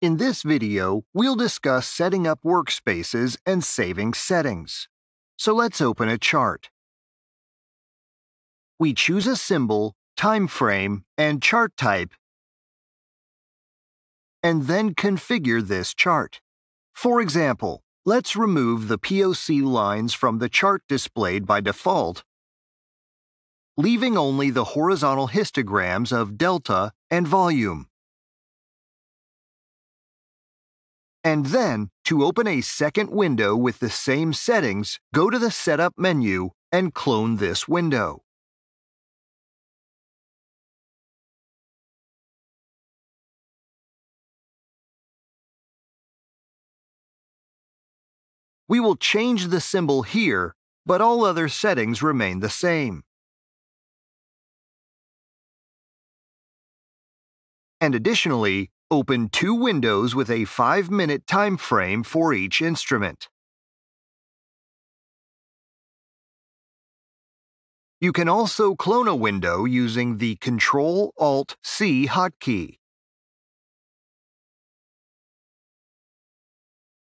In this video, we'll discuss setting up workspaces and saving settings. So let's open a chart. We choose a symbol, time frame, and chart type, and then configure this chart. For example, let's remove the POC lines from the chart displayed by default, leaving only the horizontal histograms of delta and volume. And then, to open a second window with the same settings, go to the Setup menu and clone this window. We will change the symbol here, but all other settings remain the same. And additionally, open two windows with a 5-minute time frame for each instrument. You can also clone a window using the Ctrl-Alt-C hotkey.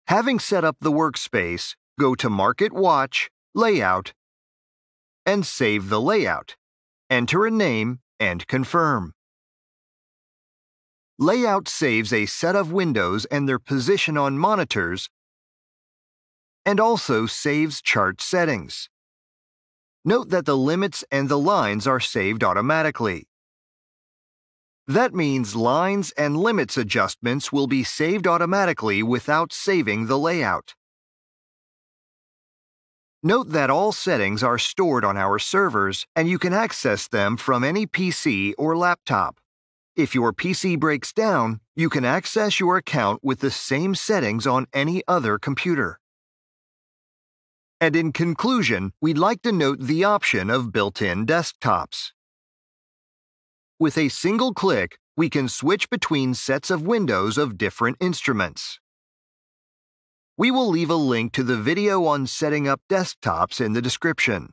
Having set up the workspace, go to Market Watch, Layout, and save the layout. Enter a name and confirm. Layout saves a set of windows and their position on monitors and also saves chart settings. Note that the limits and the lines are saved automatically. That means lines and limits adjustments will be saved automatically without saving the layout. Note that all settings are stored on our servers and you can access them from any PC or laptop. If your PC breaks down, you can access your account with the same settings on any other computer. And in conclusion, we'd like to note the option of built-in desktops. With a single click, we can switch between sets of windows of different instruments. We will leave a link to the video on setting up desktops in the description.